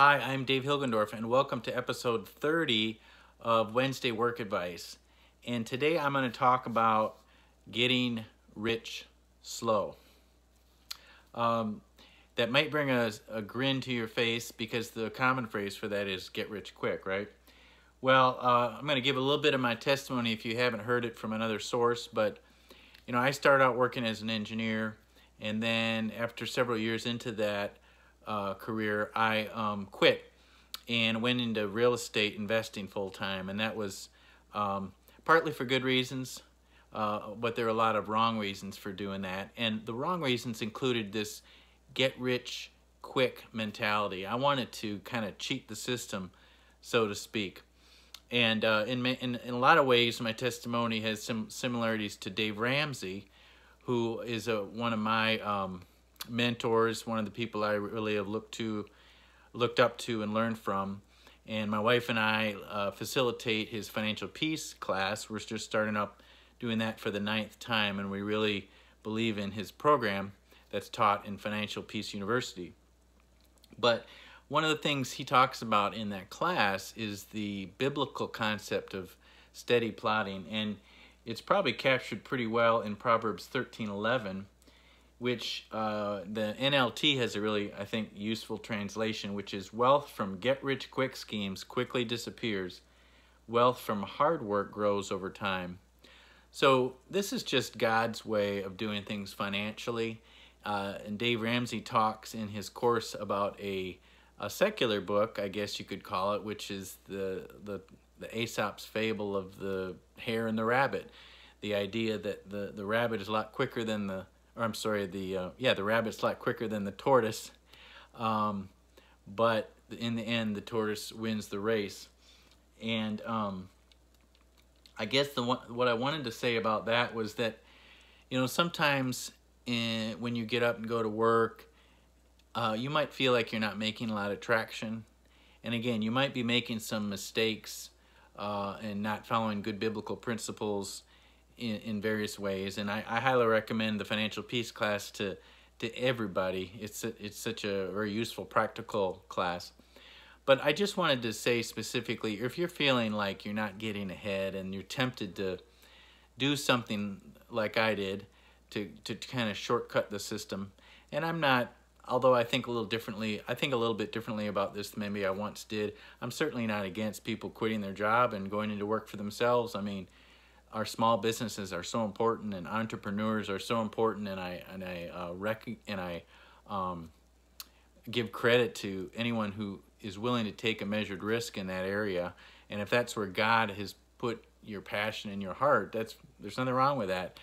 Hi, I'm Dave Hilgendorf, and welcome to episode 30 of Wednesday Work Advice. And today I'm going to talk about getting rich slow. Um, that might bring a, a grin to your face because the common phrase for that is get rich quick, right? Well, uh, I'm going to give a little bit of my testimony if you haven't heard it from another source, but you know, I started out working as an engineer, and then after several years into that, uh, career, I um, quit and went into real estate investing full time, and that was um, partly for good reasons, uh, but there are a lot of wrong reasons for doing that. And the wrong reasons included this get rich quick mentality. I wanted to kind of cheat the system, so to speak. And uh, in, in, in a lot of ways, my testimony has some similarities to Dave Ramsey, who is a, one of my um, mentors, one of the people I really have looked to, looked up to and learned from. And my wife and I uh, facilitate his financial peace class. We're just starting up doing that for the ninth time, and we really believe in his program that's taught in Financial Peace University. But one of the things he talks about in that class is the biblical concept of steady plodding, and it's probably captured pretty well in Proverbs 13:11 which uh, the NLT has a really, I think, useful translation, which is wealth from get rich quick schemes quickly disappears. Wealth from hard work grows over time. So this is just God's way of doing things financially. Uh, and Dave Ramsey talks in his course about a, a secular book, I guess you could call it, which is the, the, the Aesop's fable of the hare and the rabbit. The idea that the, the rabbit is a lot quicker than the or I'm sorry, the uh, yeah, the rabbit's a lot quicker than the tortoise, um, but in the end, the tortoise wins the race. And um, I guess the what I wanted to say about that was that, you know, sometimes in, when you get up and go to work, uh, you might feel like you're not making a lot of traction. And again, you might be making some mistakes uh, and not following good biblical principles in, in various ways. And I, I highly recommend the financial peace class to to everybody. It's a, it's such a very useful, practical class. But I just wanted to say specifically, if you're feeling like you're not getting ahead and you're tempted to do something like I did to, to kind of shortcut the system, and I'm not, although I think a little differently, I think a little bit differently about this than maybe I once did. I'm certainly not against people quitting their job and going into work for themselves. I mean, our small businesses are so important and entrepreneurs are so important and I and I uh, rec- and I um, give credit to anyone who is willing to take a measured risk in that area. And if that's where God has put your passion in your heart that's there's nothing wrong with that.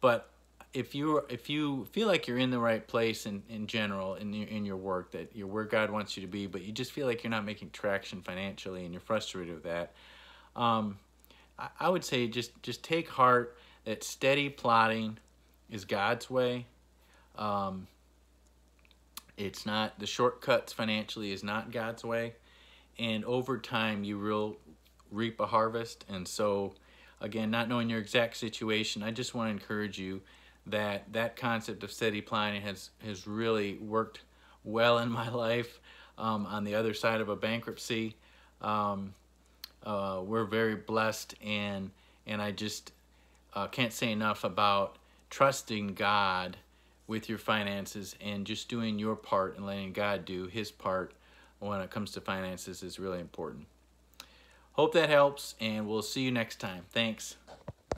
But if you if you feel like you're in the right place in, in general in your, in your work that you're where God wants you to be but you just feel like you're not making traction financially and you're frustrated with that um, I would say just just take heart that steady plodding is God's way. Um, it's not the shortcuts financially is not God's way, and over time you will reap a harvest. And so, again, not knowing your exact situation, I just want to encourage you that that concept of steady plodding has has really worked well in my life. Um, on the other side of a bankruptcy. Um, uh, we're very blessed and and I just uh, can't say enough about trusting God with your finances and just doing your part and letting God do his part when it comes to finances is really important. Hope that helps and we'll see you next time. Thanks.